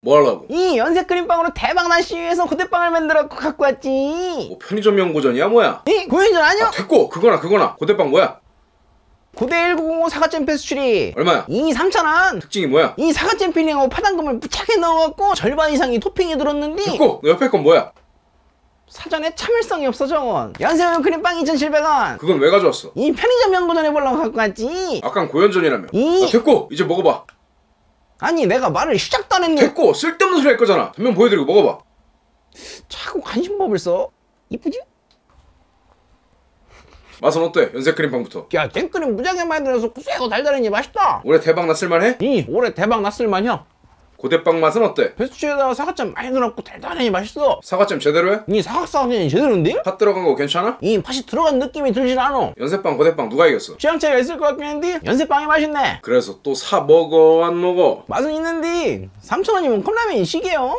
뭐 하려고? 이 연색 크림빵으로 대박 날씨 위해서 고대빵을 만들어 갖고 왔지. 뭐 편의점 명고전이야 뭐야? 이 고현전 아니야? 아 됐고 그거나 그거나 고대빵 뭐야? 고대 1905 사과잼 페스츄리. 얼마야? 이 3,000원. 특징이 뭐야? 이 사과잼 필링하고 파당금을 무차게 넣어갖고 절반 이상이 토핑이 들었는데 됐고 너 옆에 건 뭐야? 사전에 참을성이 없어져. 연세면 크림빵 2,700원. 그건 왜 가져왔어? 이 편의점 연구전 해보려고 갖고 왔지. 아깐 고현전이라며 이- 아, 됐고 이제 먹어봐 아니 내가 말을 시작도 안 했는데 됐고 쓸데없는 소리 할 거잖아 전면 보여드리고 먹어봐 자꾸 관심법을 써. 이쁘지? 맛은 어때? 연색 크림빵부터 야 생크림 무지하게 많이 들어서 구수하고 달달하니 맛있다. 올해 대박 났을만해? 이 올해 대박 났을만요. 고대빵 맛은 어때? 페스츄리에다가 사과잼 많이 넣어갖고 달달하니 맛있어. 사과잼 제대로 해? 이 사각사각이 제대로인데? 팥 들어간 거 괜찮아? 이 팥이 들어간 느낌이 들질 않아. 연색빵 고대빵 누가 이겼어? 취향 차이가 있을 것 같긴 한데 연세빵이 맛있네. 그래서 또 사 먹어 안 먹어? 맛은 있는데 3,000원이면 컵라면이 시계요.